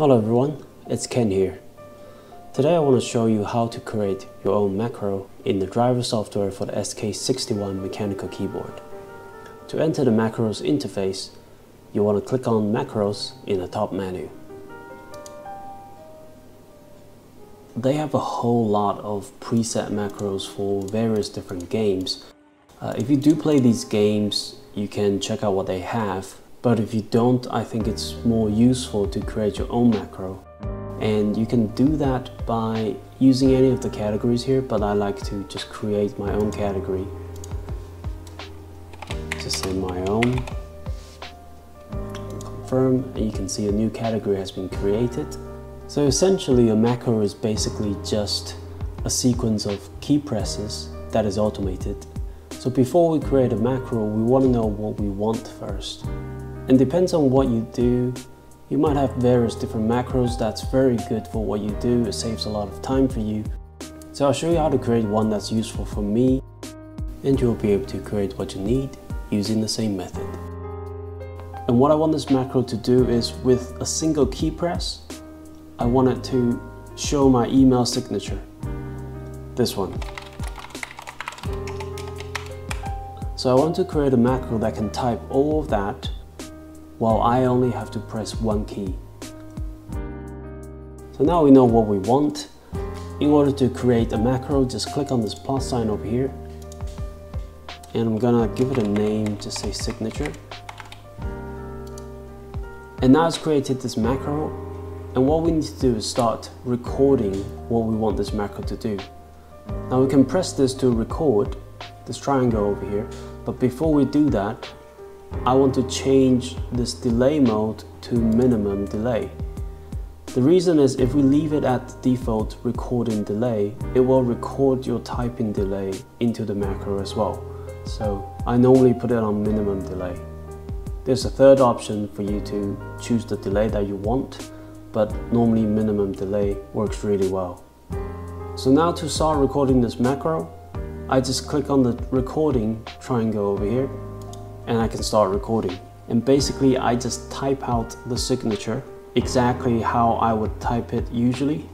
Hello everyone, it's Ken here. Today I want to show you how to create your own macro in the driver software for the SK61 mechanical keyboard. To enter the macros interface, you want to click on macros in the top menu. They have a whole lot of preset macros for various different games. Uh, if you do play these games, you can check out what they have, but if you don't, I think it's more useful to create your own macro. And you can do that by using any of the categories here, but I like to just create my own category. Just say my own, confirm, and you can see a new category has been created. So essentially a macro is basically just a sequence of key presses that is automated. So before we create a macro, we want to know what we want first. And depends on what you do, you might have various different macros that's very good for what you do. It saves a lot of time for you. So I'll show you how to create one that's useful for me and you'll be able to create what you need using the same method. And what I want this macro to do is with a single key press, I want it to show my email signature. This one. So I want to create a macro that can type all of that while I only have to press one key. So now we know what we want. In order to create a macro, just click on this plus sign over here. And I'm gonna give it a name, just say signature. And now it's created this macro and what we need to do is start recording what we want this macro to do. Now we can press this to record, this triangle over here, but before we do that, I want to change this delay mode to minimum delay. The reason is if we leave it at default recording delay, it will record your typing delay into the macro as well. So I normally put it on minimum delay. There's a third option for you to choose the delay that you want but normally minimum delay works really well. So now to start recording this macro, I just click on the recording triangle over here and I can start recording. And basically I just type out the signature exactly how I would type it usually.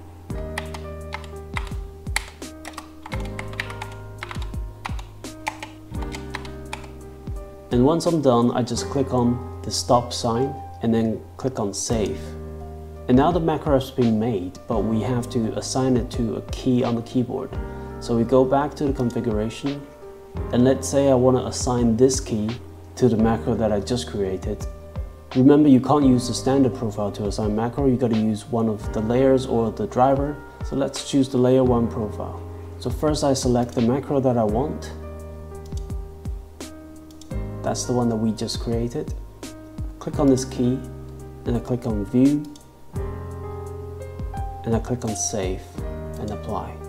And once I'm done, I just click on the stop sign and then click on save. And now the macro has been made, but we have to assign it to a key on the keyboard. So we go back to the configuration, and let's say I want to assign this key to the macro that I just created. Remember, you can't use the standard profile to assign macro, you got to use one of the layers or the driver. So let's choose the layer 1 profile. So first I select the macro that I want. That's the one that we just created. Click on this key, and I click on View, and I click on save and apply.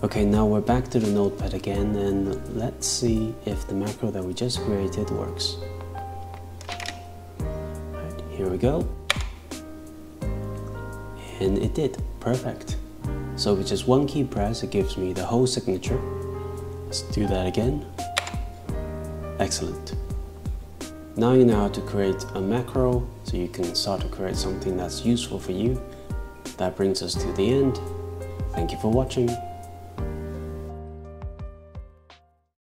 Okay, now we're back to the notepad again and let's see if the macro that we just created works. Right, here we go. And it did, perfect. So with just one key press, it gives me the whole signature. Let's do that again. Excellent. Now you know how to create a macro so you can start to create something that's useful for you. That brings us to the end. Thank you for watching.